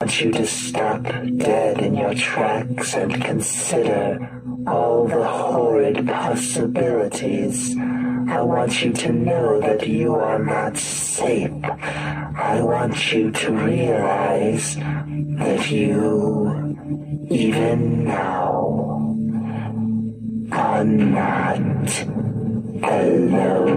want you to stop dead in your tracks and consider all the horrid possibilities. I want you to know that you are not safe. I want you to realize that you, even now, are not alone.